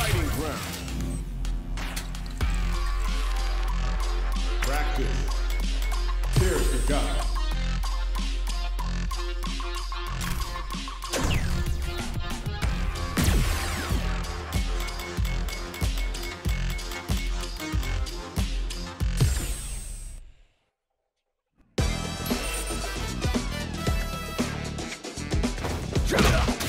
fighting ground. Practice. Here's the guy. Shut up!